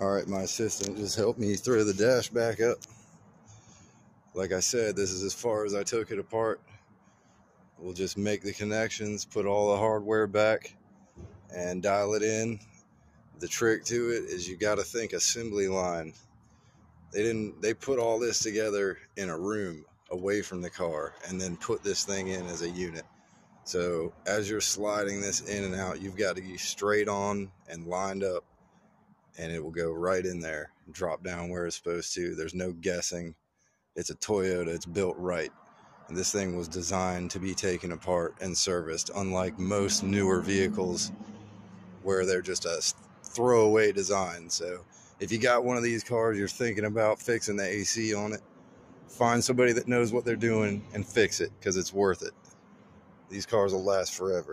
All right, my assistant just helped me throw the dash back up. Like I said, this is as far as I took it apart. We'll just make the connections, put all the hardware back, and dial it in. The trick to it is you got to think assembly line. They didn't. They put all this together in a room away from the car, and then put this thing in as a unit. So as you're sliding this in and out, you've got to be straight on and lined up and it will go right in there, drop down where it's supposed to. There's no guessing. It's a Toyota, it's built right. And this thing was designed to be taken apart and serviced, unlike most newer vehicles where they're just a throwaway design. So if you got one of these cars, you're thinking about fixing the AC on it, find somebody that knows what they're doing and fix it because it's worth it. These cars will last forever.